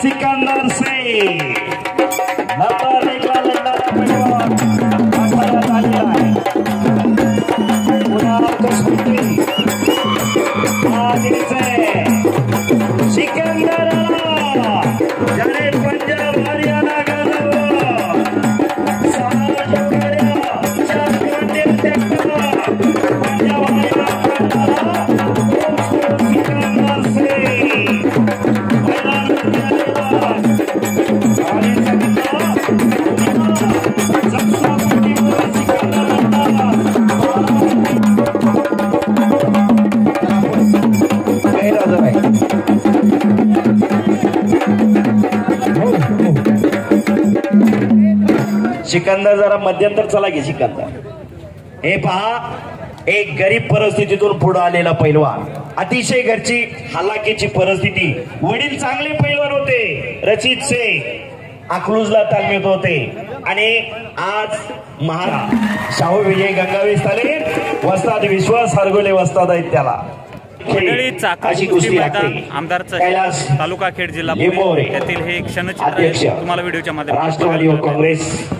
सिकंदर से नंबर एकला लढणारा पैलवान आखाड्यात सिकंदर जरा मध्यंतर चला घे सिकंदर. हे पहा एक गरीब परिस्थितीतून पुढे आलेला पैलवान. अतिशय घरची हलाकीची परिस्थिती. वडील चांगले पैलवान होते. रचित शेख अकलूजला तालमीत होते. आणि आज महाराज शाहू विजय गंगावीस आले वस्ताद विश्वास हरगोले वस्ताद आहेत त्याला. मंडळी कुस्ती मैदान लागते. आमदार कैलास तालुका खेड जिल्हा पुणे येथील हे क्षणचित्र. तुम्हाला व्हिडिओच्या माध्यमातून काँग्रेस